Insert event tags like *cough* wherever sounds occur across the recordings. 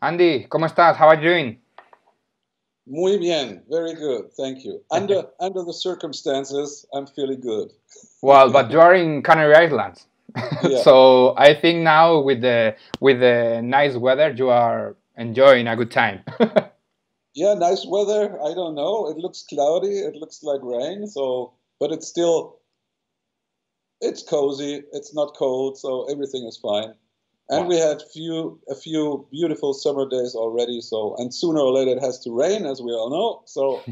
Andi, ¿cómo estás? How are you doing? Muy bien, very good, thank you. Under *laughs* under the circumstances, I'm feeling good. Well, but you are in Canary Islands, *laughs* Yeah. so I think now with the with the nice weather, you are enjoying a good time. *laughs* Yeah, nice weather. I don't know. It looks cloudy. It looks like rain. So, but it's still it's cozy. It's not cold, so everything is fine. And Wow. we had few a few beautiful summer days already. So, and sooner or later it has to rain, as we all know. So,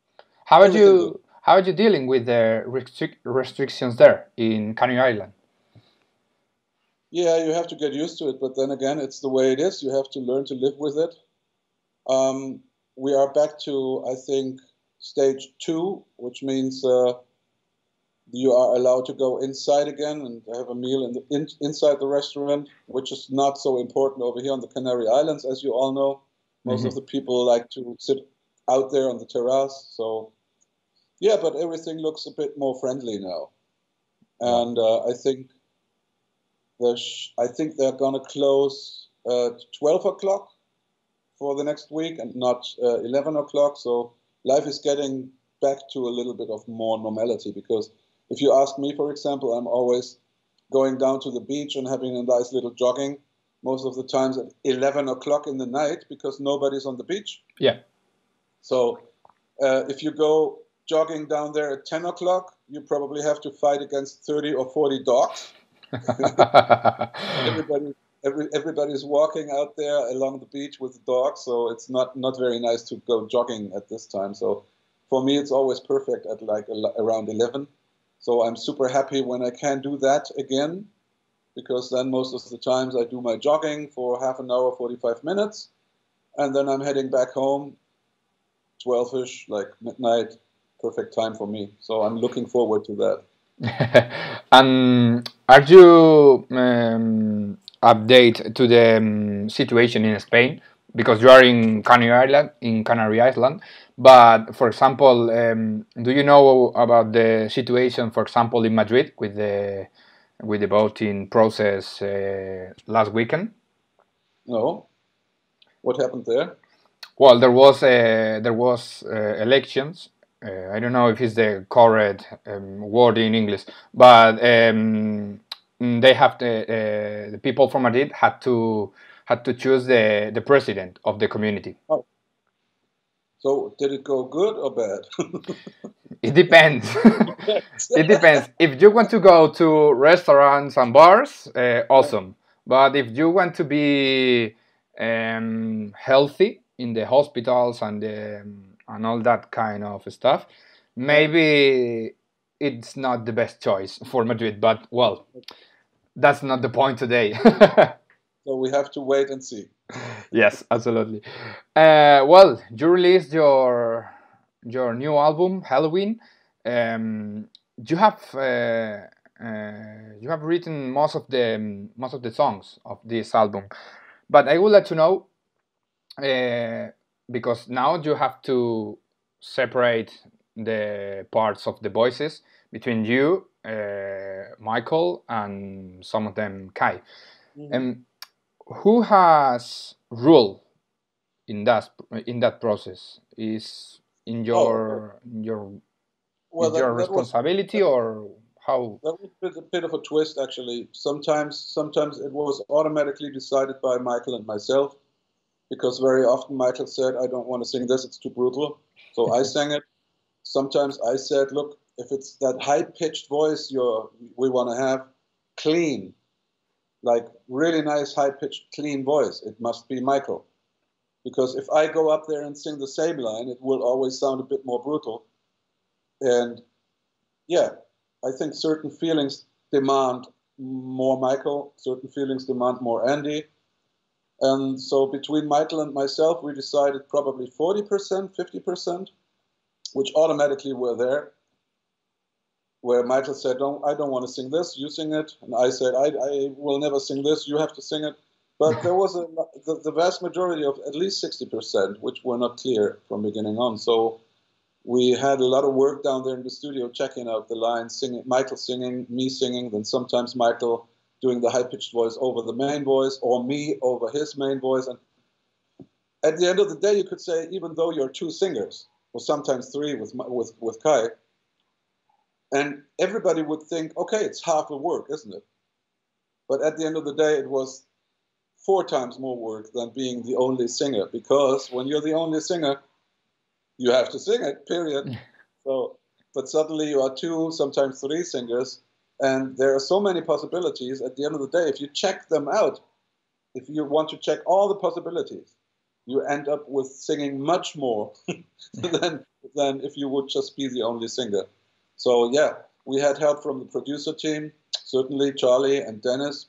*laughs* How are you? How are you dealing with the restric restrictions there in Canary Island? yeah, you have to get used to it. But then again, it's the way it is. You have to learn to live with it. Um, we are back to, I think, stage two, which means uh, you are allowed to go inside again and have a meal in the, in, inside the restaurant, which is not so important over here on the Canary Islands, as you all know. Most of the people like to sit out there on the terrace. So, yeah, but everything looks a bit more friendly now, and uh, I think the sh- I think they're gonna close at twelve o'clock for the next week and not uh, 11 o'clock. So life is getting back to a little bit of more normality because if you ask me, for example, I'm always going down to the beach and having a nice little jogging most of the times at 11 o'clock in the night because nobody's on the beach. Yeah. So uh, if you go jogging down there at 10 o'clock, you probably have to fight against 30 or 40 dogs *laughs* everybody every, everybody's walking out there along the beach with the dogs so it's not not very nice to go jogging at this time so for me it's always perfect at like around 11 so i'm super happy when i can do that again because then most of the times i do my jogging for half an hour 45 minutes and then i'm heading back home 12ish like midnight perfect time for me. So i'm looking forward to that. *laughs* And are you um, update to the um, situation in Spain? Because you are in Canary Island in Canary Island but for example um, do you know about the situation for example in Madrid with the with the voting process uh, last weekend? No. What happened there? Well there was uh, there was uh, elections. Uh, I don't know if it's the correct um, word in English, but um, they have the, uh, the people from Madrid had to had to choose the, the president of the community. So did it go good or bad? *laughs* It depends. *laughs* it depends. If you want to go to restaurants and bars, uh, awesome. But if you want to be um, healthy in the hospitals and the, and all that kind of stuff, maybe it's not the best choice for Madrid. But well, that's not the point today. *laughs* so we have to wait and see. Yes, absolutely. Uh, well, you released your your new album Helloween. Um, you have uh, uh, you have written most of the most of the songs of this album, but I would like to know uh, because now you have to separate the parts of the voices between you, uh, Michael, and some of them Kai. Um, who has rule in that in that process? Is in oh, your in your Oh, Well, that, your that was responsibility or how? that was a bit, a bit of a twist actually. Sometimes sometimes it was automatically decided by Michael and myself because very often Michael said, "I don't want to sing this; it's too brutal." So I *laughs* sang it. Sometimes I said, "Look, if it's that high-pitched voice you're we want to have, clean, like really nice high-pitched clean voice, it must be Michael." Because if I go up there and sing the same line, it will always sound a bit more brutal. And yeah, I think certain feelings demand more Michael, certain feelings demand more Andi. And so between Michael and myself, we decided probably 40%, 50%, which automatically were there. Where Michael said, don't, I don't want to sing this, you sing it. And I said, I, I will never sing this, you have to sing it. But there was a, the, the vast majority of at least 60%, which were not clear from beginning on. So we had a lot of work down there in the studio checking out the lines, singing, Michael singing, me singing, then sometimes Michael doing the high pitched voice over the main voice, or me over his main voice. And at the end of the day, you could say, even though you're two singers, or sometimes three with, with, with Kai, and everybody would think, okay, it's half the work, isn't it? But at the end of the day, it was four times more work than being the only singer, because when you're the only singer, you have to sing it, period. *laughs* so, but suddenly you are two, sometimes three singers, and there are so many possibilities. At the end of the day, if you check them out, if you want to check all the possibilities, you end up with singing much more *laughs* *laughs* than, than if you would just be the only singer. So, yeah, we had help from the producer team, certainly Charlie and Dennis.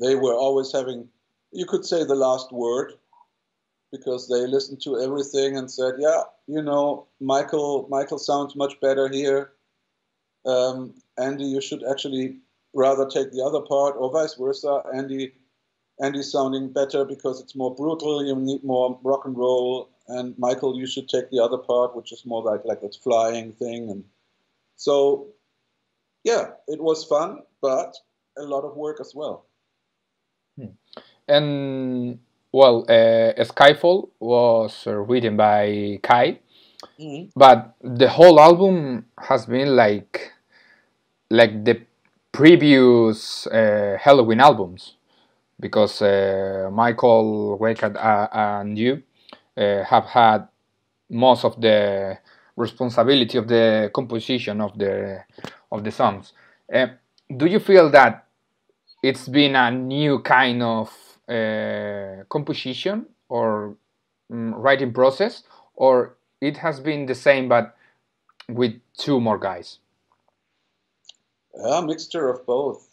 They were always having, you could say, the last word because they listened to everything and said, yeah, you know, Michael, Michael sounds much better here. Um, Andi, you should actually rather take the other part, or vice versa. Andi, Andi's sounding better because it's more brutal. You need more rock and roll. And Michael, you should take the other part, which is more like like that flying thing. And so, yeah, it was fun, but a lot of work as well. Hmm. And well, uh, Skyfall was uh, written by Kai, mm-hmm. but the whole album has been like like the previous uh, Helloween albums because uh, Michael Weikath uh, and you uh, have had most of the responsibility of the composition of the of the songs. Uh, do you feel that it's been a new kind of uh, composition or um, writing process, or it has been the same but with two more guys? A mixture of both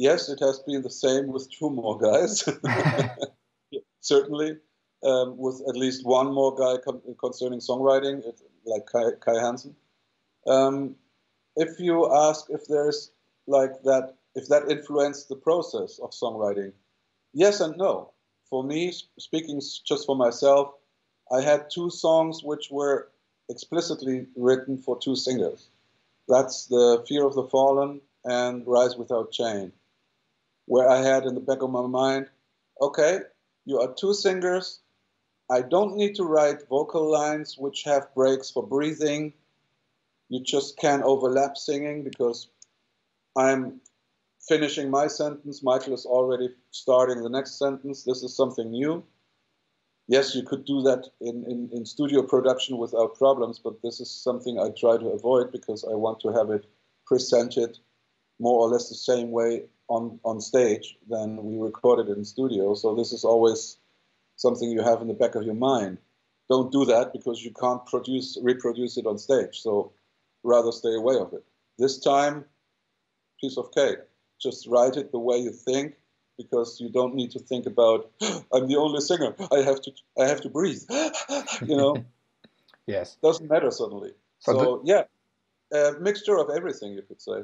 yes, it has been the same with two more guys. *laughs* *laughs* Certainly, um, with at least one more guy concerning songwriting, like Kai, Kai Hansen. Um, if you ask if there's like that, if that influenced the process of songwriting, yes and no. For me, speaking just for myself, I had two songs which were explicitly written for two singers. That's the Fear of the Fallen and Rise Without Chain where I had in the back of my mind, okay, you are two singers. I don't need to write vocal lines which have breaks for breathing. You just can't overlap singing because I'm finishing my sentence. Michael is already starting the next sentence. This is something new. Yes, you could do that in, in, in studio production without problems, but this is something I try to avoid because I want to have it presented more or less the same way on, on stage than we recorded in studio. So this is always something you have in the back of your mind. Don't do that because you can't produce reproduce it on stage. So rather stay away of it. This time, piece of cake. Just write it the way you think because you don't need to think about *gasps* I'm the only singer. I have to I have to breathe. *laughs* you know. *laughs* yes. Doesn't matter suddenly. So, so yeah, a mixture of everything you could say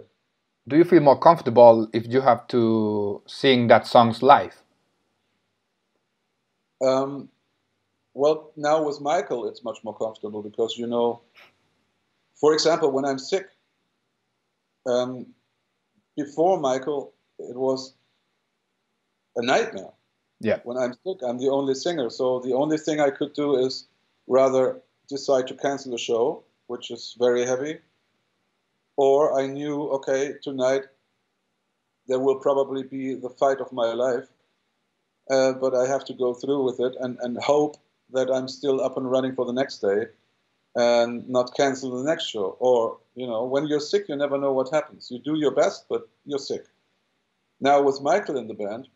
do you feel more comfortable if you have to sing that songs live? Um, well, now with Michael, it's much more comfortable because you know, for example, when I'm sick, um, before Michael, it was a nightmare. Yeah. When I'm sick, I'm the only singer, so the only thing I could do is rather decide to cancel the show, which is very heavy, or I knew, okay, tonight there will probably be the fight of my life, uh, but I have to go through with it and, and hope that I'm still up and running for the next day and not cancel the next show. Or, you know, when you're sick, you never know what happens. You do your best, but you're sick. Now, with Michael in the band,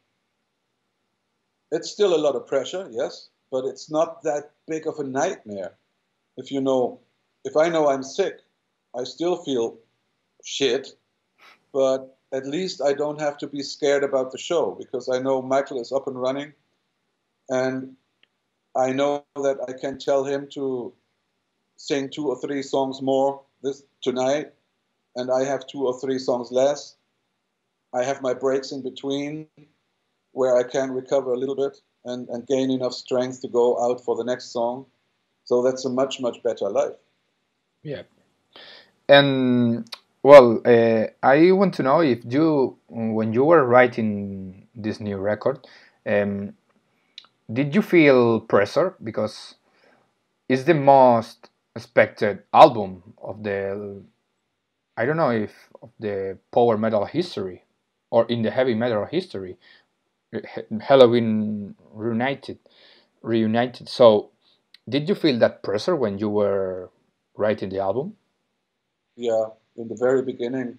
it's still a lot of pressure, yes, but it's not that big of a nightmare. If you know, if I know I'm sick, I still feel shit, but at least I don't have to be scared about the show because I know Michael is up and running, and I know that I can tell him to sing two or three songs more this tonight, and I have two or three songs less. I have my breaks in between where I can recover a little bit and, and gain enough strength to go out for the next song. So that's a much, much better life. Yeah. And well, uh, I want to know if you, when you were writing this new record, um, did you feel pressure because it's the most expected album of the I don't know if of the power metal history or in the heavy metal history. Helloween reunited, reunited. So, did you feel that pressure when you were writing the album? Yeah, in the very beginning,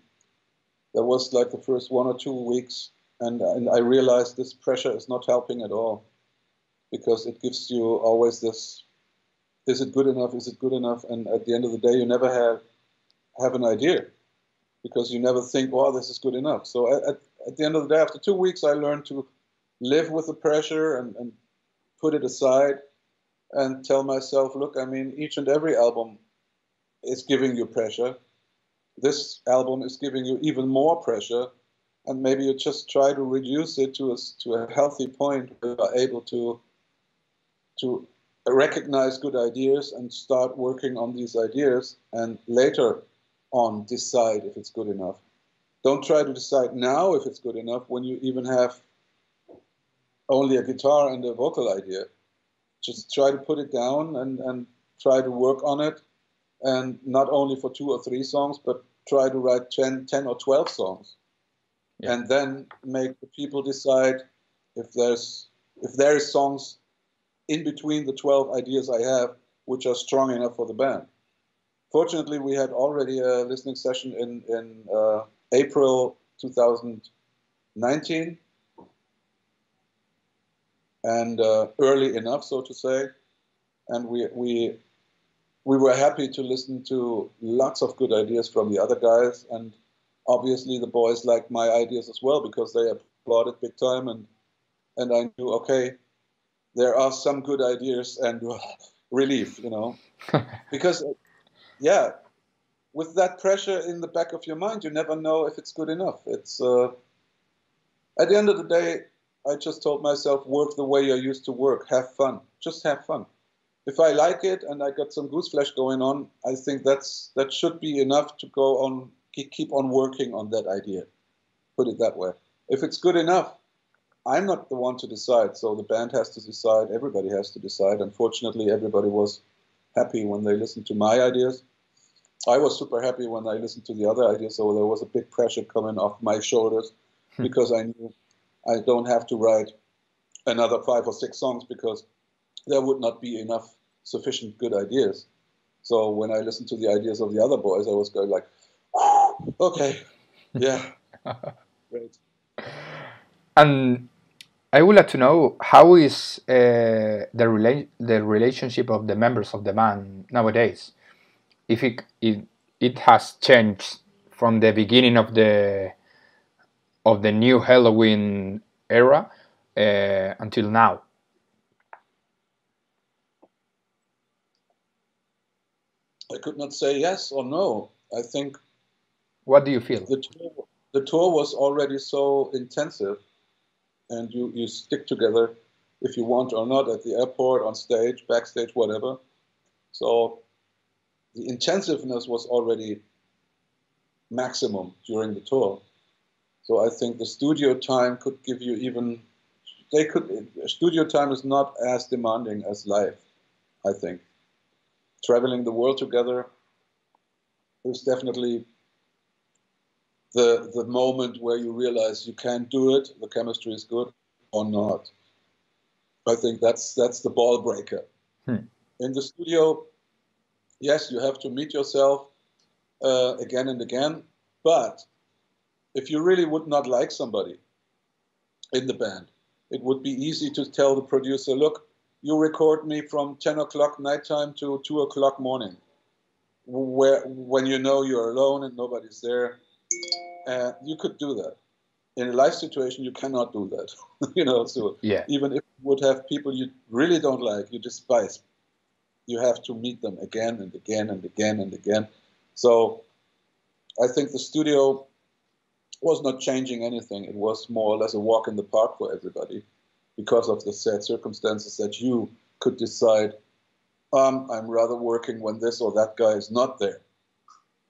there was like the first one or two weeks, and and I realized this pressure is not helping at all, because it gives you always this: is it good enough? Is it good enough? And at the end of the day, you never have have an idea, because you never think, "Wow, this is good enough." So at, at the end of the day, after two weeks, I learned to live with the pressure and, and put it aside and tell myself, look, I mean, each and every album is giving you pressure. This album is giving you even more pressure, and maybe you just try to reduce it to a, to a healthy point where you are able to to recognize good ideas and start working on these ideas, and later on decide if it's good enough. Don't try to decide now if it's good enough when you even have only a guitar and a vocal idea. Just try to put it down and, and try to work on it. And not only for two or three songs, but try to write 10, 10 or 12 songs. Yeah. And then make the people decide if there's if there is songs in between the 12 ideas I have which are strong enough for the band. Fortunately, we had already a listening session in, in uh, April 2019 and uh, early enough, so to say. And we, we, we were happy to listen to lots of good ideas from the other guys. And obviously, the boys liked my ideas as well because they applauded big time. And, and I knew, okay, there are some good ideas and *laughs* relief, you know. *laughs* because, yeah, with that pressure in the back of your mind, you never know if it's good enough. It's uh, at the end of the day, I just told myself, work the way you're used to work. Have fun. Just have fun. If I like it and I got some goose flesh going on, I think that's that should be enough to go on, keep on working on that idea. Put it that way. If it's good enough, I'm not the one to decide. So the band has to decide. Everybody has to decide. Unfortunately, everybody was happy when they listened to my ideas. I was super happy when I listened to the other ideas. So there was a big pressure coming off my shoulders hmm. because I knew I don't have to write another five or six songs because there would not be enough sufficient good ideas. So when I listened to the ideas of the other boys, I was going like, okay, yeah, *laughs* great. And I would like to know how is uh, the rela- the relationship of the members of the band nowadays. If it, it it has changed from the beginning of the of the new Helloween era uh, until now? I could not say yes or no. I think. What do you feel? The tour, the tour was already so intensive, and you, you stick together if you want or not at the airport, on stage, backstage, whatever. So the intensiveness was already maximum during the tour. So I think the studio time could give you even they could studio time is not as demanding as live. I think traveling the world together is definitely the the moment where you realize you can do it, the chemistry is good or not. I think that's that's the ball breaker. Hmm. In the studio, yes, you have to meet yourself uh, again and again, but if you really would not like somebody in the band, it would be easy to tell the producer, look, you record me from 10 o'clock nighttime to 2 o'clock morning, where, when you know you're alone and nobody's there. Uh, you could do that. In a live situation, you cannot do that. *laughs* you know, so yeah. even if you would have people you really don't like, you despise, you have to meet them again and again and again and again. So I think the studio was not changing anything. It was more or less a walk in the park for everybody because of the sad circumstances that you could decide, um, I'm rather working when this or that guy is not there.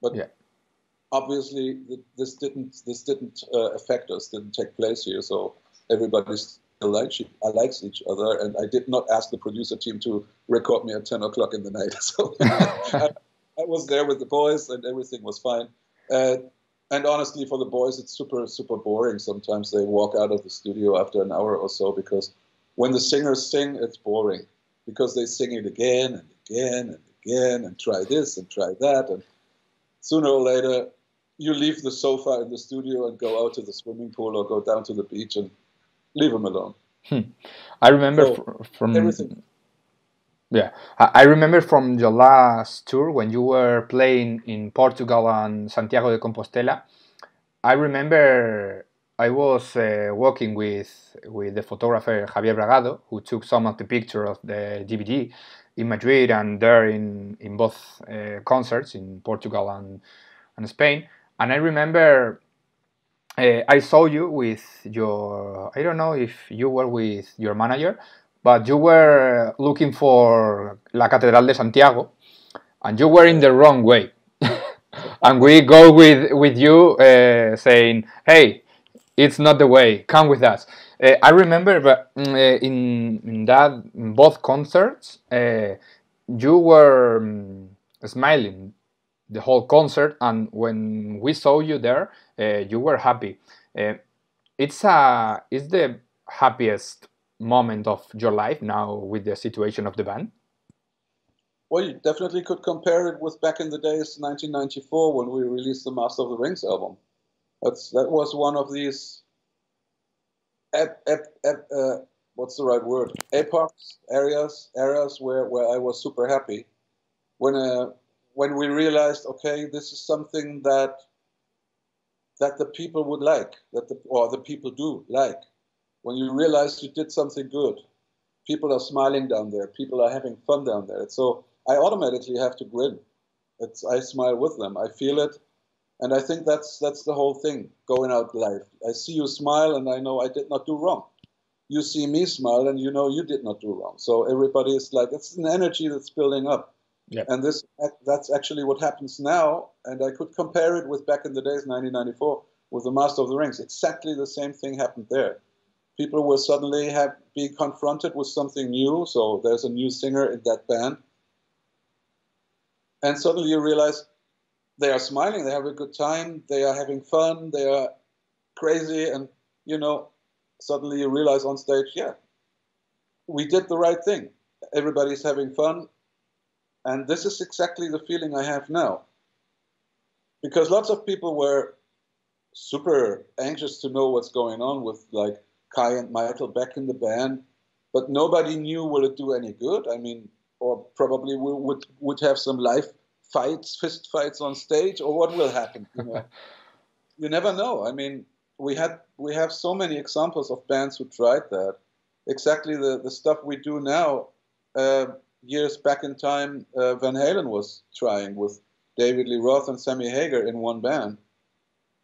But yeah. obviously, this didn't this didn't uh, affect us. Didn't take place here. So everybody likes likes each other, and I did not ask the producer team to record me at ten o'clock in the night. *laughs* So *laughs* I, I, was there with the boys, and everything was fine. Uh, and honestly, for the boys, it's super super boring. Sometimes they walk out of the studio after an hour or so because when the singers sing, it's boring because they sing it again and again and again and try this and try that, and sooner or later you leave the sofa in the studio and go out to the swimming pool or go down to the beach and leave them alone. Hmm. I remember so, from everything. Yeah, I remember from your last tour when you were playing in Portugal and Santiago de Compostela. I remember I was uh, working with with the photographer Javier Bragado, who took some of the pictures of the DVD in Madrid and there in in both uh, concerts in Portugal and and Spain. And I remember uh, I saw you with your, I don't know if you were with your manager, but you were looking for La Catedral de Santiago and you were in the wrong way. *laughs* and we go with, with you uh, saying, hey, it's not the way, come with us. Uh, I remember but, mm, uh, in, in that in both concerts, uh, you were um, smiling the whole concert, and when we saw you there, uh, you were happy. It's a it's the happiest moment of your life now with the situation of the band. Well, you definitely could compare it with back in the days, 1994, when we released the Master of the Rings album. That's that was one of these. Ep, ep, ep, uh, what's the right word? Epochs, areas, areas where, where I was super happy. When uh, when we realized, okay, this is something that that the people would like, that the, or the people do like. When you realize you did something good, people are smiling down there, people are having fun down there. So I automatically have to grin. It's, I smile with them. I feel it, and I think that's that's the whole thing. Going out live, I see you smile, and I know I did not do wrong. You see me smile, and you know you did not do wrong. So everybody is like, it's an energy that's building up. Yep. And this that's actually what happens now. And I could compare it with back in the days, 1994, with the Master of the Rings. Exactly the same thing happened there. People will suddenly have being confronted with something new. So there's a new singer in that band, and suddenly you realize they are smiling, they have a good time, they are having fun, they are crazy, and you know, suddenly you realize on stage, yeah, we did the right thing. Everybody's having fun, and this is exactly the feeling I have now. Because lots of people were super anxious to know what's going on with like Kai and Michael back in the band, but nobody knew will it do any good. I mean, or probably we would would have some live fights, fist fights on stage, or what will happen. You, know? *laughs* you never know. I mean, we had we have so many examples of bands who tried that. Exactly the the stuff we do now. Uh, years back in time, uh, Van Halen was trying with David Lee Roth and Sammy Hagar in one band.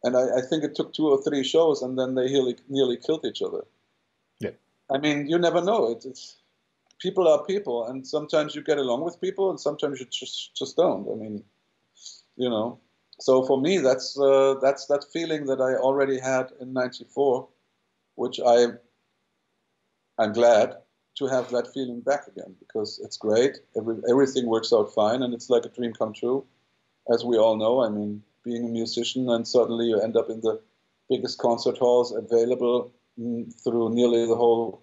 And I, I think it took two or three shows, and then they nearly, nearly killed each other. Yeah. I mean, you never know. It, it's people are people, and sometimes you get along with people, and sometimes you just just don't. I mean, you know. So for me, that's uh, that's that feeling that I already had in '94, which I I'm glad to have that feeling back again because it's great. Every, everything works out fine, and it's like a dream come true, as we all know. I mean, being a musician, and suddenly you end up in the biggest concert halls available mm, through nearly the whole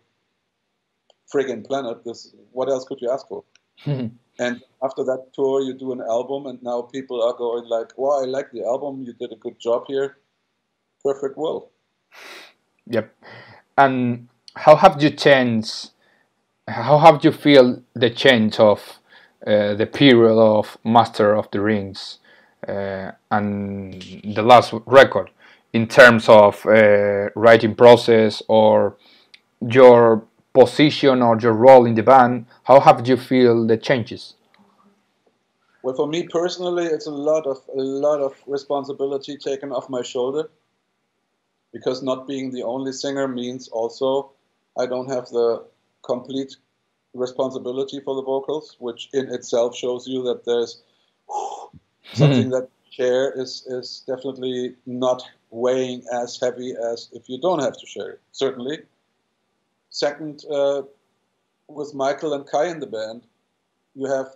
friggin' planet. This, what else could you ask for? *laughs* and after that tour, you do an album, and now people are going like, "Wow, I like the album. You did a good job here. Perfect world." Yep. And how have you changed how have you feel the change of uh, the period of Master of the Rings and the last record in terms of uh, writing process or your position or your role in the band? How have you feel the changes? Well, for me personally, it's a lot of a lot of responsibility taken off my shoulder because not being the only singer means also I don't have the complete responsibility for the vocals, which in itself shows you that there's something *laughs* that share is is definitely not weighing as heavy as if you don't have to share it. Certainly. Second, uh, with Michael and Kai in the band, you have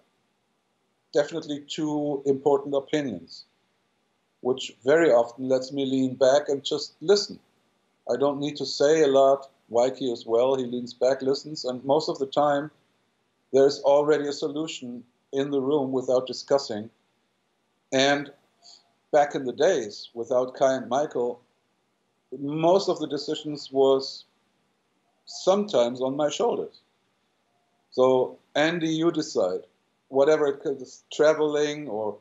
definitely two important opinions, which very often lets me lean back and just listen. I don't need to say a lot. Weiki as well, he leans back, listens, and most of the time, there's already a solution in the room without discussing. And back in the days, without Kai and Michael, most of the decisions was sometimes on my shoulders. So, Andi, you decide. Whatever it is, traveling or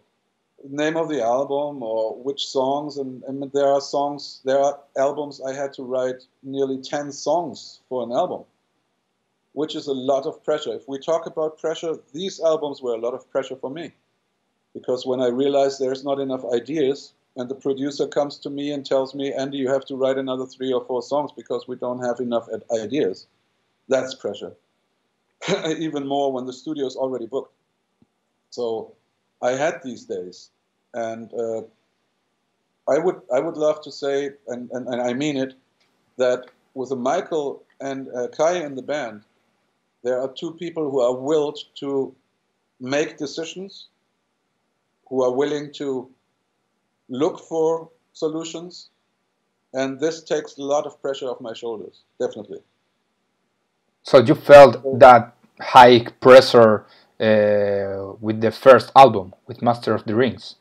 name of the album or which songs. And, and there are songs, there are albums I had to write nearly 10 songs for an album, which is a lot of pressure. If we talk about pressure, these albums were a lot of pressure for me. Because when I realize there's not enough ideas, and the producer comes to me and tells me, Andi, you have to write another three or four songs because we don't have enough ideas. That's pressure. *laughs* Even more when the studio is already booked. So I had these days, and uh, I would I would love to say, and, and, and I mean it, that with Michael and uh, Kai in the band, there are two people who are willed to make decisions, who are willing to look for solutions, and this takes a lot of pressure off my shoulders, definitely. So you felt that high pressure uh, with the first album with Master of the Rings.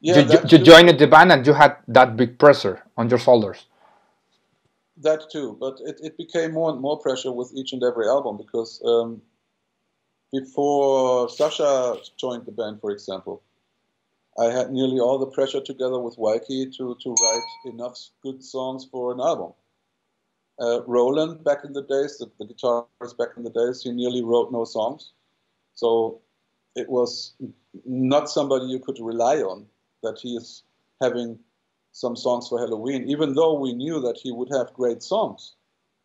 Yeah, you, you, you joined the band and you had that big pressure on your shoulders. That too, but it, it became more and more pressure with each and every album because um, before Sascha joined the band, for example, I had nearly all the pressure together with Weiki to, to write enough good songs for an album. Uh, Roland, back in the days, the, the guitarist back in the days, he nearly wrote no songs. So it was not somebody you could rely on that he is having some songs for Helloween, even though we knew that he would have great songs.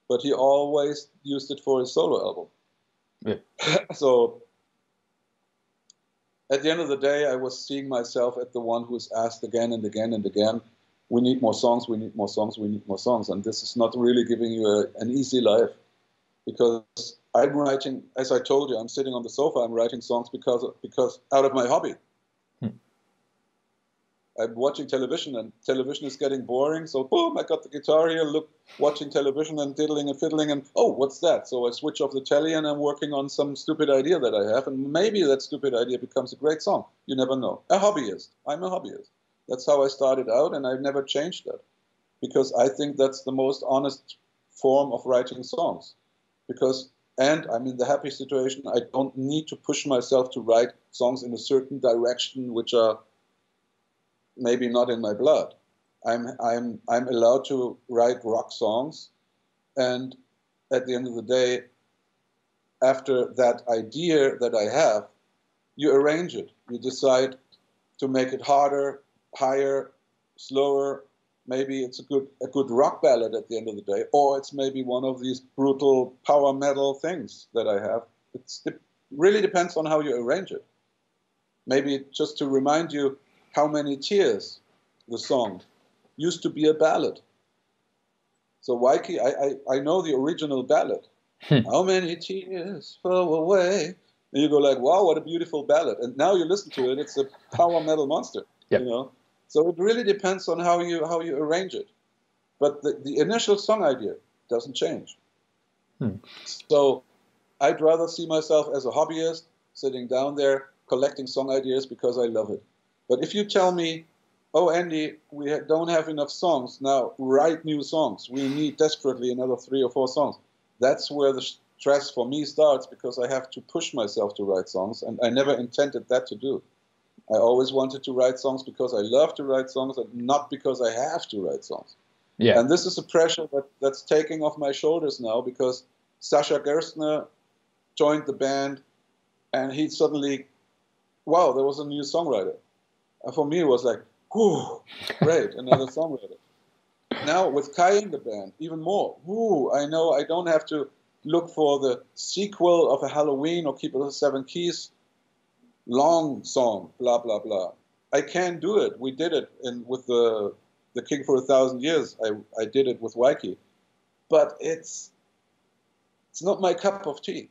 But he always used it for his solo album. Yeah. *laughs* so at the end of the day, I was seeing myself as the one who is asked again and again and again, we need more songs, we need more songs, we need more songs. And this is not really giving you a, an easy life because I'm writing, as I told you, I'm sitting on the sofa, I'm writing songs because, because out of my hobby. I'm watching television and television is getting boring. So boom, I got the guitar here, look, watching television and diddling and fiddling and oh, what's that? So I switch off the telly and I'm working on some stupid idea that I have, and maybe that stupid idea becomes a great song. You never know. A hobbyist. I'm a hobbyist. That's how I started out, and I've never changed that because I think that's the most honest form of writing songs. Because and I'm in the happy situation. I don't need to push myself to write songs in a certain direction, which are maybe not in my blood. I'm, I'm, I'm allowed to write rock songs, and at the end of the day, after that idea that I have, you arrange it. You decide to make it harder, higher, slower. Maybe it's a good a good rock ballad at the end of the day, or it's maybe one of these brutal power metal things that I have. It really depends on how you arrange it. Maybe just to remind you how Many Tears, the song, used to be a ballad. So Weiki, I, I, I know the original ballad. Hmm. How many tears flow away? And you go like, wow, what a beautiful ballad. And now you listen to it, it's a power metal monster. *laughs* Yep. You know? So it really depends on how you how you arrange it. But the, the initial song idea doesn't change. Hmm. So I'd rather see myself as a hobbyist sitting down there collecting song ideas because I love it. But if you tell me, oh, Andi, we don't have enough songs, now write new songs. We need desperately another three or four songs. That's where the stress for me starts because I have to push myself to write songs, and I never intended that to do. I always wanted to write songs because I love to write songs and not because I have to write songs. Yeah. And this is a pressure that, that's taking off my shoulders now because Sascha Gerstner joined the band and he suddenly, wow, there was a new songwriter. And for me, it was like, whew, great, another *laughs* songwriter. Now with Kai in the band, even more. Whoo, I know I don't have to look for the sequel of a Halloween or Keeper of the Seven Keys long song, blah blah blah. I can do it. We did it in with the the King for a Thousand Years. I I did it with Weiki, but it's it's not my cup of tea.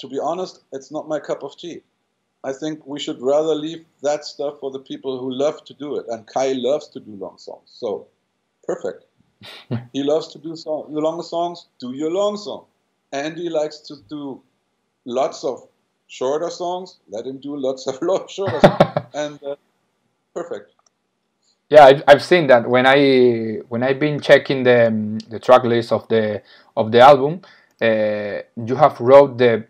To be honest, it's not my cup of tea. I think we should rather leave that stuff for the people who love to do it. And Kai loves to do long songs. So, perfect. *laughs* he loves to do song, long songs. Do your long song. Andi likes to do lots of shorter songs. Let him do lots of *laughs* long, shorter songs. *laughs* and uh, perfect. Yeah, I've, I've seen that when I when I've been checking the um, the track list of the of the album. Uh, you have wrote the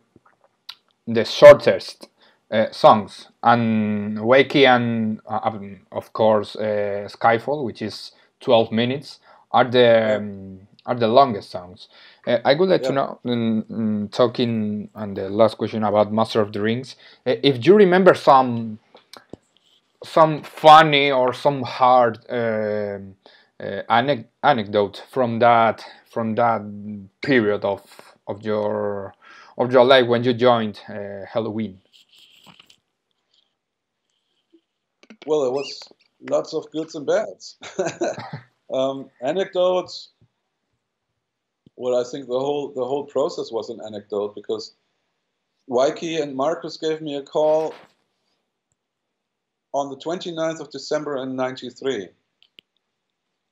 the shortest uh, songs and Wakey and uh, um, of course uh, Skyfall, which is 12 minutes, are the um, are the longest songs. Uh, I would like to know, um, talking on the last question about Master of the Rings, uh, if you remember some some funny or some hard um, uh, anecdote from that from that period of of your of your life when you joined Helloween. Well, it was lots of goods and bads. *laughs* um, anecdotes. Well, I think the whole the whole process was an anecdote because Weiki and Markus gave me a call on the 29th of December in '93,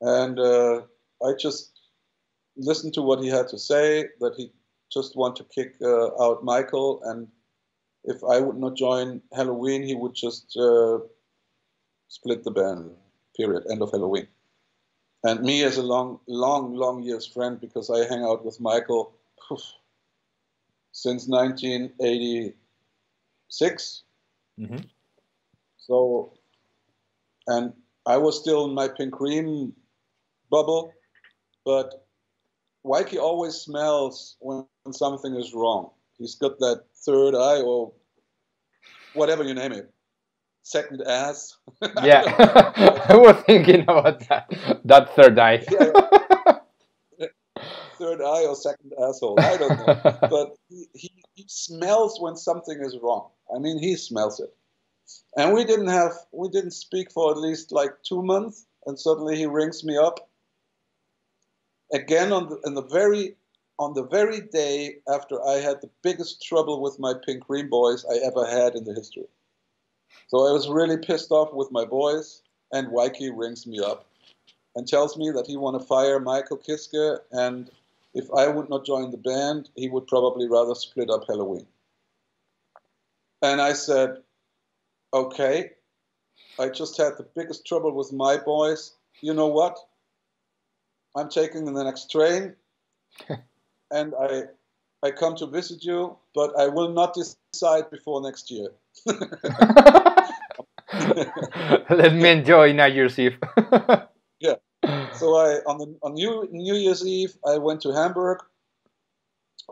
and uh, I just listened to what he had to say. That he just want to kick uh, out Michael, and if I would not join Helloween, he would just uh, split the band, period, end of Helloween. And me as a long, long, long years friend, because I hang out with Michael poof, since 1986. Mm-hmm. So, and I was still in my pink cream bubble, but Weiki always smells when something is wrong. He's got that third eye or whatever you name it second ass. *laughs* yeah, *laughs* I was thinking about that. That third eye. yeah. *laughs* Third eye or second asshole. I don't know. but he, he, he smells when something is wrong. I mean, he smells it. And we didn't have, we didn't speak for at least like two months. And suddenly he rings me up again on the, in the very on the very day after I had the biggest trouble with my Pink Cream boys I ever had in the history. So I was really pissed off with my boys, and Weiki rings me up and tells me that he want to fire Michael Kiske, and if I would not join the band, he would probably rather split up Helloween. And I said, okay, I just had the biggest trouble with my boys. You know what? I'm taking the next train, *laughs* and I I come to visit you, but I will not decide before next year. Let me enjoy New Year's Eve. *laughs* yeah. So I on the on New New Year's Eve I went to Hamburg.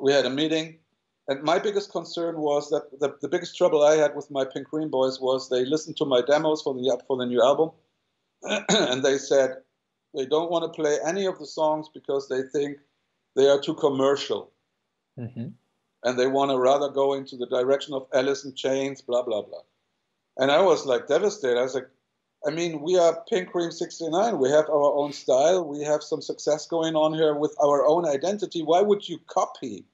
We had a meeting, and my biggest concern was that the, the biggest trouble I had with my Pink Cream Boys was they listened to my demos for the for the new album, *clears throat* and they said they don't want to play any of the songs because they think they are too commercial. Mm-hmm. And they want to rather go into the direction of Alice in Chains, blah, blah, blah. And I was like devastated. I was like, I mean, we are Pink Cream 69. We have our own style. We have some success going on here with our own identity. Why would you copy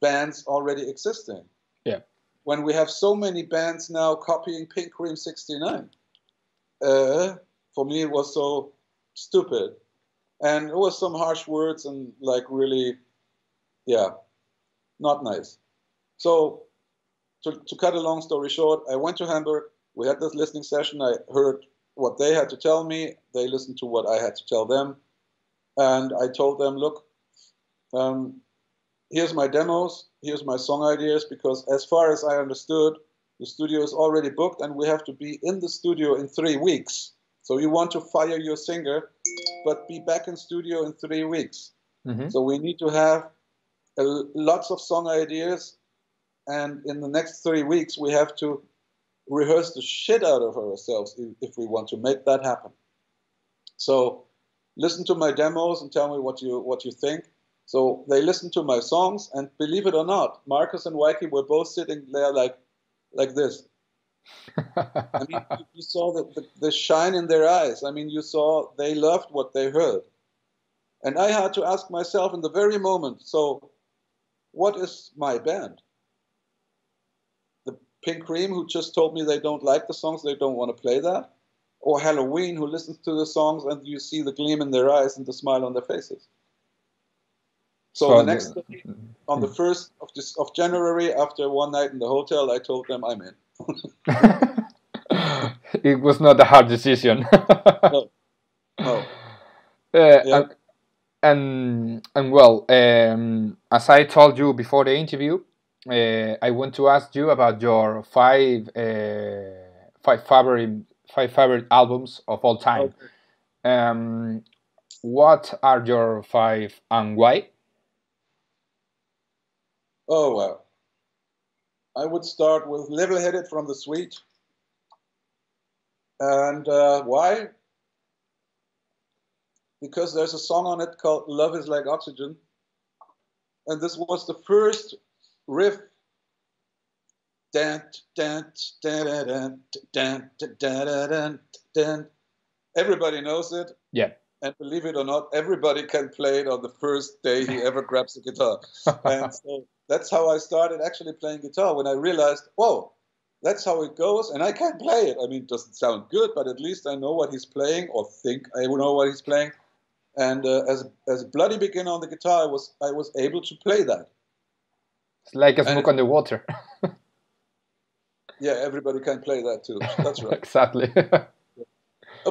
bands already existing? Yeah. When we have so many bands now copying Pink Cream 69. Uh, for me, it was so stupid. And it was some harsh words and like really, yeah, not nice. So, to, to cut a long story short, I went to Hamburg. We had this listening session. I heard what they had to tell me. They listened to what I had to tell them. And I told them, look, um, here's my demos, here's my song ideas, because as far as I understood, the studio is already booked and we have to be in the studio in three weeks. So you want to fire your singer, but be back in studio in three weeks. Mm-hmm. So we need to have lots of song ideas, and in the next three weeks we have to rehearse the shit out of ourselves if, we want to make that happen. So listen to my demos and tell me what you what you think. So they listened to my songs, and believe it or not, Markus and Weiki were both sitting there like like this. I mean, you, you saw the, the, the, shine in their eyes. I mean, you saw they loved what they heard. And I had to ask myself in the very moment, so what is my band? The Pink Cream, who just told me they don't like the songs, they don't want to play that? Or Helloween, who listens to the songs and you see the gleam in their eyes and the smile on their faces? So, so the next day, on the first of this of January, after one night in the hotel, I told them I'm in. *laughs* it was not a hard decision. *laughs* no. no. Uh, yeah. And, and, well, um, as I told you before the interview, uh, I want to ask you about your five uh, five favorite five favorite albums of all time. Okay. Um, what are your five and why? Oh well, I would start with "Level-Headed" from the Sweet, and uh, why? Because there's a song on it called Love is Like Oxygen. And this was the first riff. Everybody knows it. Yeah. And believe it or not, everybody can play it on the first day he ever *laughs* grabs a guitar. *laughs* and so that's how I started actually playing guitar when I realized, whoa, that's how it goes, and I can play it. I mean, it doesn't sound good, but at least I know what he's playing, or think I know what he's playing. And uh, as as bloody beginner on the guitar, I was I was able to play that. It's like a smoke on the water. yeah, everybody can play that too. That's right. *laughs* exactly. *laughs* uh,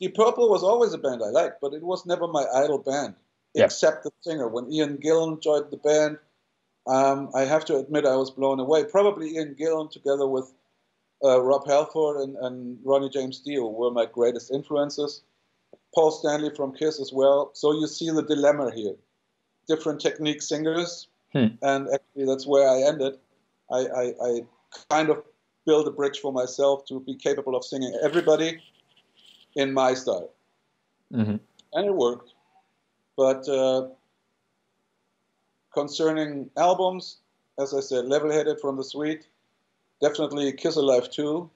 Deep Purple was always a band I liked, but it was never my idol band, yep. except the singer. When Ian Gillan joined the band, um, I have to admit I was blown away. Probably Ian Gillan together with uh, Rob Halford and, and Ronnie James Dio were my greatest influences. Paul Stanley from Kiss as well. So you see the dilemma here. Different technique singers, hmm. and actually that's where I ended. I, I, I, kind of built a bridge for myself to be capable of singing everybody in my style, mm-hmm. and it worked. But uh, concerning albums, as I said, level-headed from the Sweet, definitely Kiss Alive 2,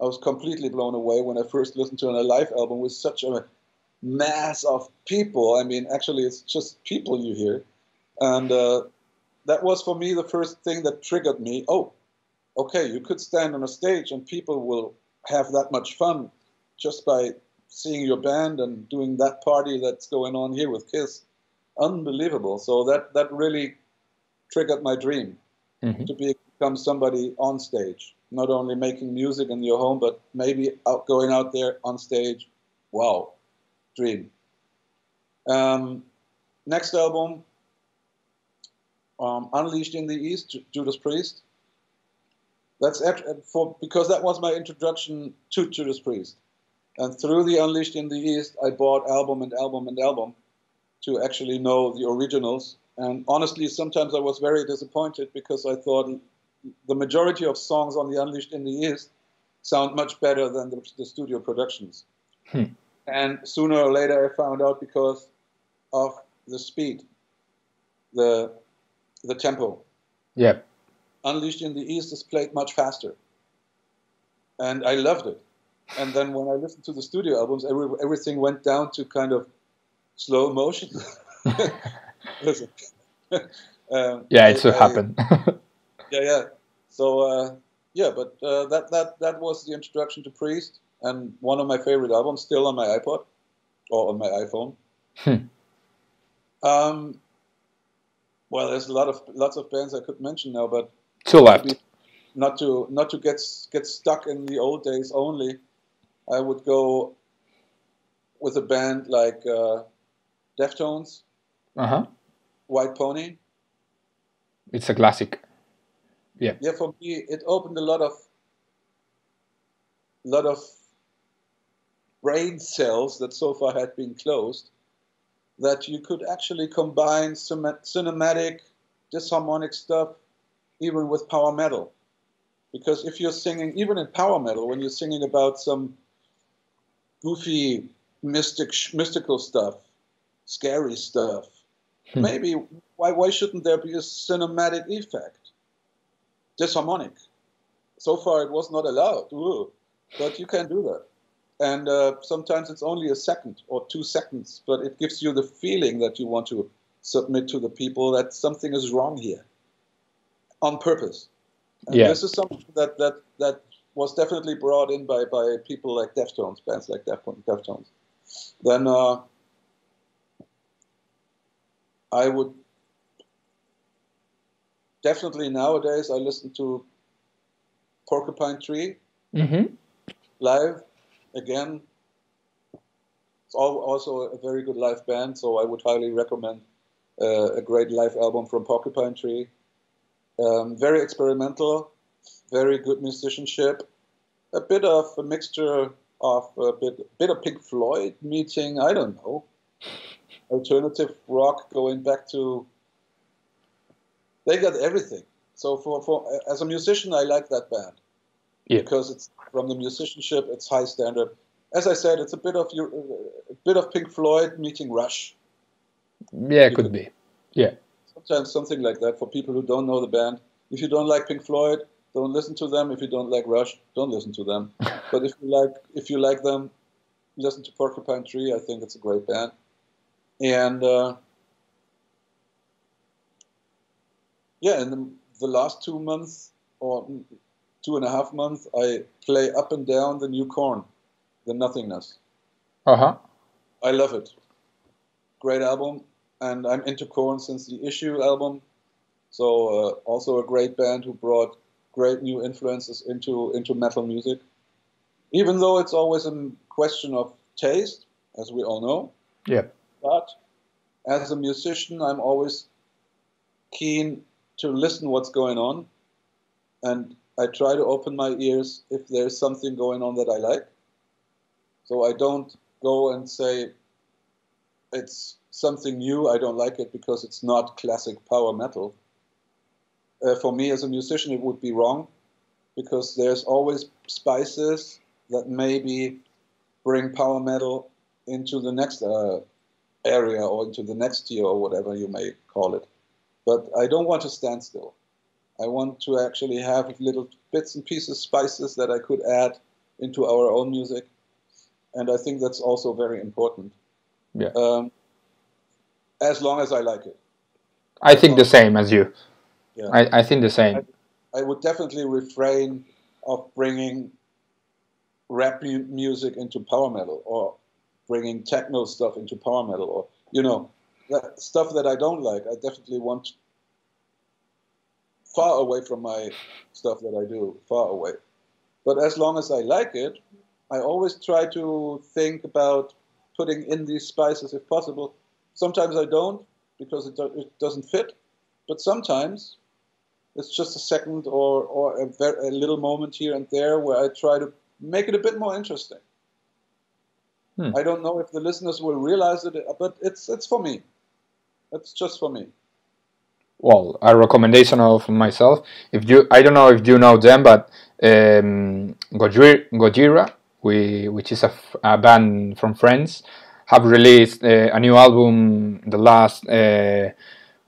I was completely blown away when I first listened to an Alive album with such a mass of people. I mean, actually, it's just people you hear. And uh, that was for me the first thing that triggered me. Oh, okay, you could stand on a stage and people will have that much fun just by seeing your band and doing that party that's going on here with Kiss. Unbelievable. So that, that really triggered my dream mm-hmm. to be, become somebody on stage not only making music in your home, but maybe out, going out there on stage. Wow, dream. Um, next album, um, Unleashed in the East, Judas Priest. That's for because that was my introduction to Judas Priest, and through the Unleashed in the East, I bought album and album and album to actually know the originals. And honestly, sometimes I was very disappointed because I thought the majority of songs on the Unleashed in the East sound much better than the, the studio productions. Hmm. And sooner or later, I found out because of the speed, the the tempo. Yeah. Unleashed in the East is played much faster, and I loved it. And then when I listened to the studio albums, every, everything went down to kind of slow motion. *laughs* *laughs* *laughs* Um, yeah, it should happen. Yeah, yeah. So uh, yeah, but uh, that that that was the introduction to Priest, and one of my favorite albums, still on my iPod or on my iPhone. Hmm. Um, well, there's a lot of lots of bands I could mention now, but two left. Not to not to get get stuck in the old days only. I would go with a band like uh, Deftones, uh-huh. White Pony. It's a classic. Yeah. Yeah, for me, it opened a lot of, lot of brain cells that so far had been closed. That you could actually combine cinematic, disharmonic stuff, even with power metal. Because if you're singing, even in power metal, when you're singing about some goofy, mystic, mystical stuff, scary stuff, hmm. maybe why, why shouldn't there be a cinematic effect? Disharmonic. So far, it was not allowed, but you can do that. And uh, sometimes it's only a second or two seconds, but it gives you the feeling that you want to submit to the people that something is wrong here on purpose. And Yeah. this is something that, that, that was definitely brought in by, by people like Deftones, bands like Def, Deftones. Then uh, I would definitely nowadays I listen to Porcupine Tree Mm-hmm. live again. It's al- also a very good live band, so I would highly recommend uh, a great live album from Porcupine Tree. Um, very experimental, very good musicianship, a bit of a mixture of a bit, bit of Pink Floyd meeting, I don't know, alternative rock going back to. They got everything. So for, for as a musician, I like that band Yeah. because it's from the musicianship, it's high standard. As I said, it's a bit of your, a bit of Pink Floyd meeting Rush. Yeah, it could be. Yeah. Sometimes something like that for people who don't know the band. If you don't like Pink Floyd, don't listen to them. If you don't like Rush, don't listen to them. *laughs* but if you like if you like them, listen to Porcupine Tree. I think it's a great band. And uh, yeah, in the, the last two months or two and a half months, I play up and down the new Korn, the nothingness. Uh huh. I love it. Great album, and I'm into Korn since the Issue album. So uh, also a great band who brought great new influences into into metal music. Even though it's always a question of taste, as we all know. Yeah. But as a musician, I'm always keen to listen what's going on, and I try to open my ears if there's something going on that I like. So I don't go and say it's something new. I don't like it because it's not classic power metal. Uh, for me as a musician, it would be wrong because there's always spices that maybe bring power metal into the next uh, area or into the next tier or whatever you may call it. But I don't want to stand still. I want to actually have little bits and pieces, spices that I could add into our own music. And I think that's also very important. Yeah. Um, as long as I like it. I think the same as you. Yeah. I, I think the same. I would definitely refrain of bringing rap mu- music into power metal or bringing techno stuff into power metal or you know that stuff that I don't like. I definitely want far away from my stuff that I do, far away. But as long as I like it, I always try to think about putting in these spices if possible. Sometimes I don't because it, do- it doesn't fit, but sometimes it's just a second or, or a, ver- a little moment here and there where I try to make it a bit more interesting. Hmm. I don't know if the listeners will realize it, but it's it's for me. It's just for me. well, a recommendation of myself. If you, I don't know if you know them, but um, Gojira, Gojira we, which is a band from France, have released uh, a new album the last, uh,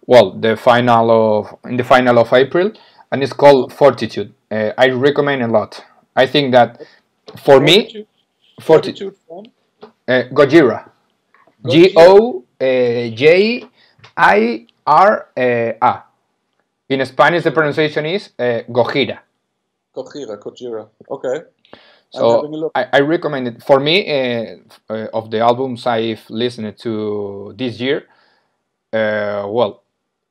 well, the final of in the final of April, and it's called Fortitude. Uh, I recommend a lot. I think that for me, Fortitude, Fortitude, fortitude from uh, Gojira, G O uh, J I R uh, In Spanish, the pronunciation is uh, Gojira. Kojira, Kojira. Okay. So having a look. I, I recommend it. For me, uh, uh, of the albums I've listened to this year, uh, well,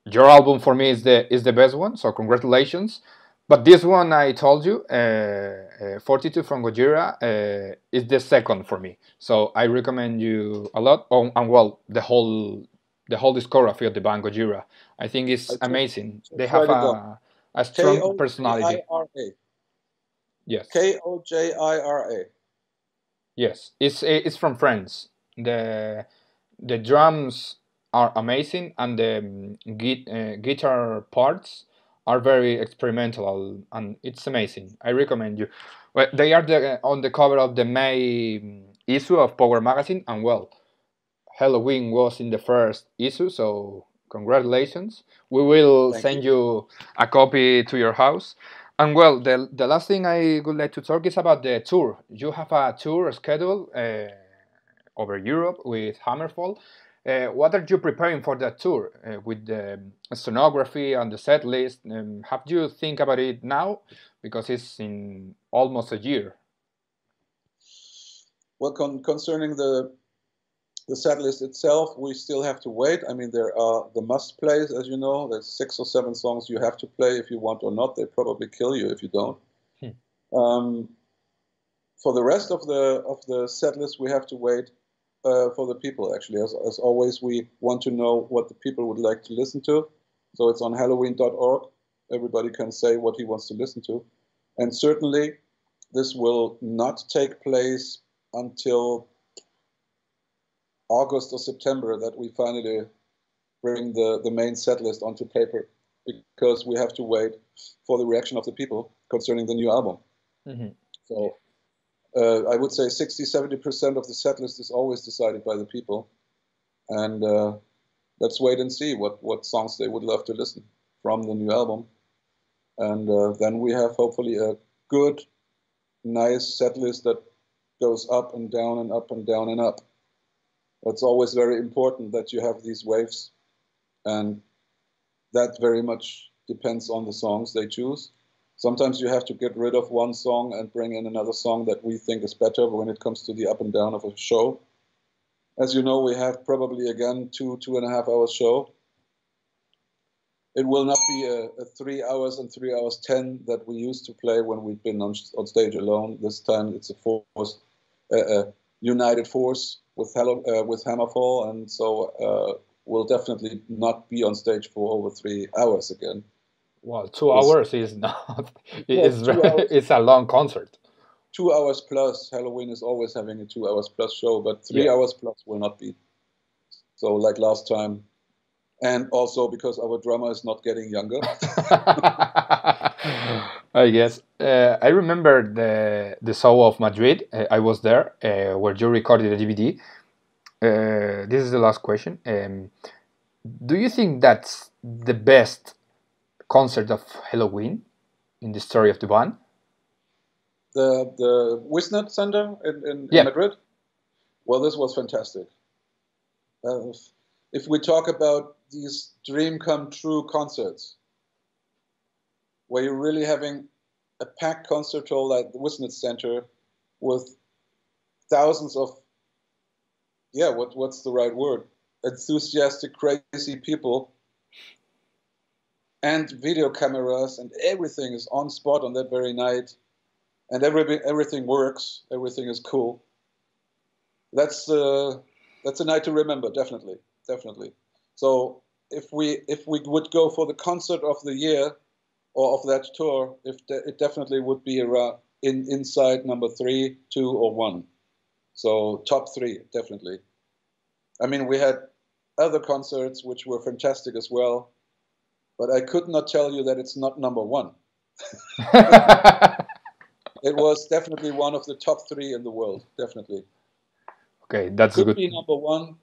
your album for me is the is the best one. So congratulations. But this one I told you, uh, uh, Fortitude from Gojira, uh, is the second for me. So I recommend you a lot. Oh, and well, the whole the whole discography of the band Gojira, I think I is amazing. They have a a, strong personality. K-O-J-I-R-A. Yes. K O J I R A. Yes, it's it's from France. the The drums are amazing, and the um, gui- uh, guitar parts are very experimental, and it's amazing. I recommend you. Well, they are the, on the cover of the May um, issue of Power Magazine, and well, Helloween was in the first issue, so congratulations. We will Thank send you a copy to your house. And well, the, the last thing I would like to talk is about the tour. You have a tour schedule uh, over Europe with Hammerfall. Uh, what are you preparing for that tour uh, with the scenography and the set list? Um, have you think about it now because it's in almost a year? Well, con concerning the the set list itself, we still have to wait. I mean, there are the must plays, as you know. There's six or seven songs you have to play if you want or not. They probably kill you if you don't. Hmm. Um, for the rest of the of the set list, we have to wait uh, for the people. Actually, as, as always, we want to know what the people would like to listen to. So it's on Helloween.org. Everybody can say what he wants to listen to, and certainly, this will not take place until August or September that we finally bring the, the main set list onto paper because we have to wait for the reaction of the people concerning the new album. Mm-hmm. So uh, I would say 60 70% of the set list is always decided by the people. And uh, let's wait and see what, what songs they would love to listen from the new album. And uh, then we have hopefully a good, nice set list that goes up and down and up and down and up. It's always very important that you have these waves, and that very much depends on the songs they choose. Sometimes you have to get rid of one song and bring in another song that we think is better when it comes to the up and down of a show. As you know, we have probably again two, two and a half hour show. It will not be a, a three hours and three hours ten that we used to play when we've been on, on stage alone. This time it's a force, a united force with Hello, uh, with Hammerfall, and so uh, we'll definitely not be on stage for over three hours again. Well, two hours is not. *laughs* It's, well, *laughs* it's a long concert. Two hours plus. Helloween is always having a two hours plus show, but three yeah. hours plus will not be. So, like last time, and also because our drummer is not getting younger. *laughs* I guess uh, I remember the the show of Madrid. Uh, I was there uh, where you recorded the DVD. Uh, this is the last question. Um, do you think that's the best concert of Helloween in the story of the band? The the WiZink Center in, in, yeah. in Madrid. Well, this was fantastic. Uh, if we talk about these dream come true concerts, where you're really having a packed concert hall at the WiZink Center with thousands of, yeah, what, what's the right word? Enthusiastic, crazy people. And video cameras and everything is on spot on that very night. And every, everything works. Everything is cool. That's uh, that's a night to remember definitely. Definitely. So if we if we would go for the concert of the year or of that tour if de- it definitely would be around in inside number three two or one so top three definitely i mean we had other concerts which were fantastic as well but I could not tell you that it's not number one. *laughs* it was definitely one of the top three in the world, definitely. Okay, that's could good. be number one,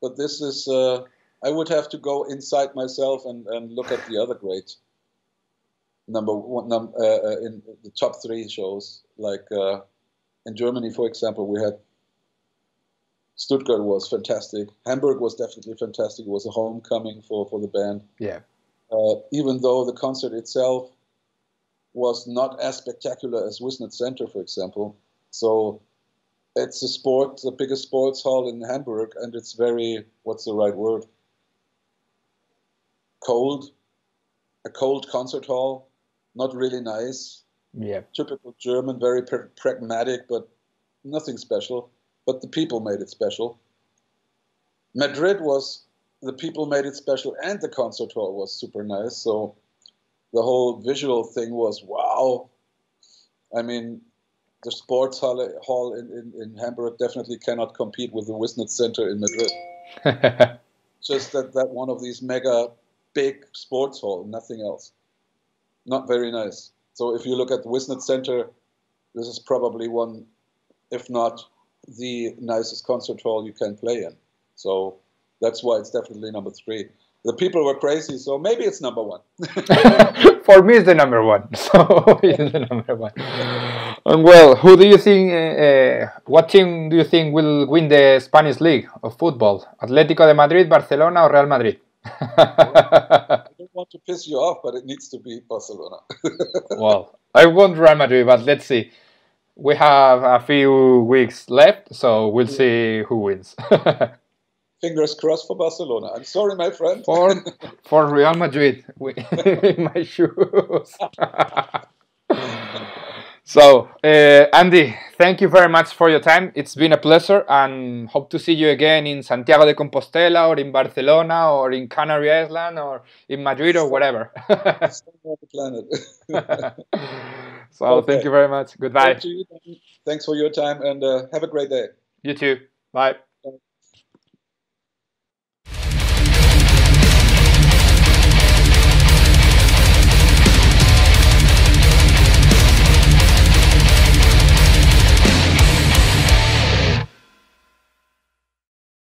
but this is. Uh, I would have to go inside myself and, and look at the other great number one num, uh, uh, in the top three shows. Like uh, in Germany, for example, we had Stuttgart was fantastic. Hamburg was definitely fantastic. It was a homecoming for, for the band. Yeah uh, even though the concert itself was not as spectacular as WiZink Center, for example. So it's a sport, the biggest sports hall in Hamburg, and it's very, what's the right word? Cold, a cold concert hall, not really nice. Yeah. Typical German, very pr- pragmatic, but nothing special. But the people made it special. Madrid was the people made it special, and the concert hall was super nice. So the whole visual thing was wow. I mean, the sports hall, hall in, in, in Hamburg definitely cannot compete with the WiZink Center in Madrid. *laughs* Just that, that one of these mega big sports hall, nothing else. Not very nice. So if you look at the WiZink Center, this is probably one, if not the nicest concert hall you can play in. So that's why it's definitely number three. The people were crazy, so maybe it's number one. *laughs* For me, it's the number one. *laughs* So *laughs* it's the number one. And well, who do you think? Uh, uh, what team do you think will win the Spanish league of football? Atletico de Madrid, Barcelona, or Real Madrid? *laughs* I don't want to piss you off, but it needs to be Barcelona. *laughs* well, I want Real Madrid, but let's see. We have a few weeks left, so we'll see who wins. *laughs* Fingers crossed for Barcelona. I'm sorry, my friend. For for Real Madrid, in my shoes. So, uh, Andi, thank you very much for your time. It's been a pleasure and hope to see you again in Santiago de Compostela or in Barcelona or in Canary Island or in Madrid or whatever. *laughs* so, okay. thank you very much. Goodbye. Thanks for your time and uh, have a great day. You too. Bye.